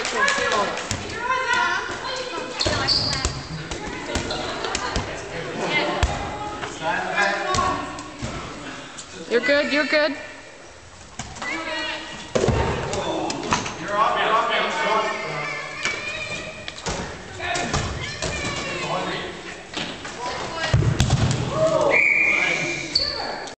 right, You're good, you're good.